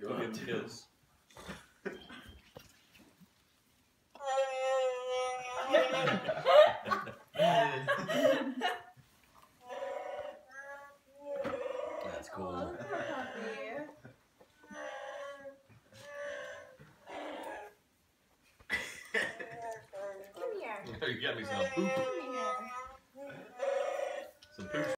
Go give him. That's cool. Come here. you got me some poop. Come here. Some poop.